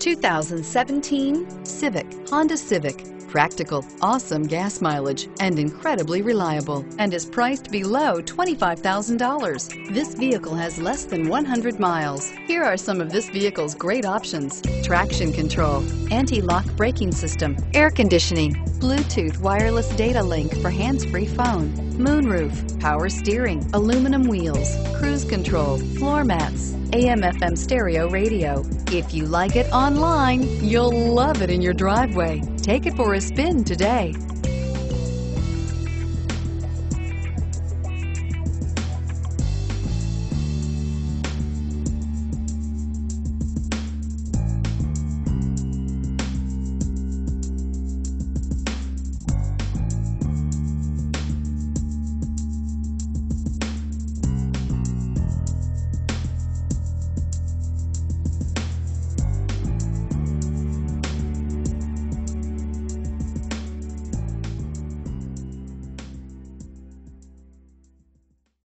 2017 Civic, Honda Civic. Practical, awesome gas mileage, and incredibly reliable, and is priced below $25,000. This vehicle has less than 100 miles. Here are some of this vehicle's great options. Traction control, anti-lock braking system, air conditioning, Bluetooth wireless data link for hands-free phone, moonroof, power steering, aluminum wheels, cruise control, floor mats, AM FM stereo radio. If you like it online, you'll love it in your driveway. Take it for a spin today.